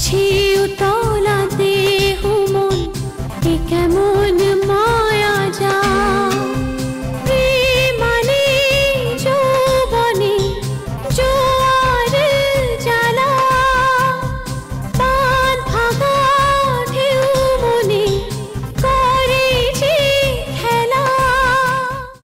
पछि उता